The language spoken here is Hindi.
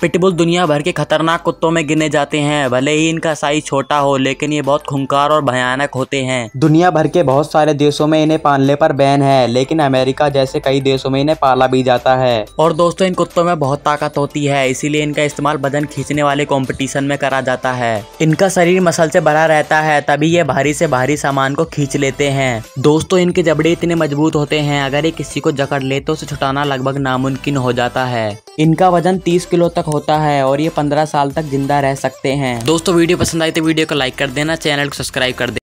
पिटबुल दुनिया भर के खतरनाक कुत्तों में गिने जाते हैं। भले ही इनका साइज़ छोटा हो लेकिन ये बहुत खुंकार और भयानक होते हैं। दुनिया भर के बहुत सारे देशों में इन्हें पालने पर बैन है लेकिन अमेरिका जैसे कई देशों में इन्हें पाला भी जाता है। और दोस्तों इन कुत्तों में बहुत ताकत होती है इसीलिए इनका इस्तेमाल वज़न खींचने वाले कॉम्पिटिशन में करा जाता है। इनका शरीर मसल से भरा रहता है तभी ये भारी से भारी सामान को खींच लेते हैं। दोस्तों इनके जबड़े इतने मज़बूत होते हैं अगर ये किसी को जकड़ ले तो उसे छुटाना लगभग नामुमकिन हो जाता है। इनका वज़न 30 किलो तक होता है और ये 15 साल तक ज़िंदा रह सकते हैं। दोस्तों, वीडियो पसंद आई तो वीडियो को लाइक कर देना, चैनल को सब्सक्राइब कर दे